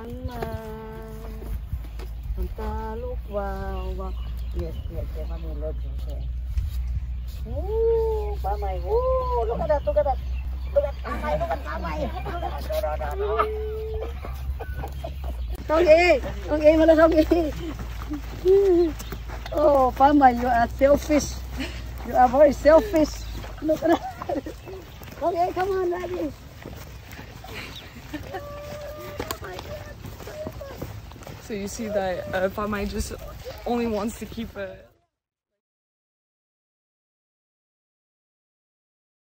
nan nan ta look at that look at that look at that bye look at that bye look at that okay Oh, Pama, you are selfish. You are very selfish. Look at that. Okay, come on, ready. so you see that uh, Pamai just only wants to keep it.